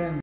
happen.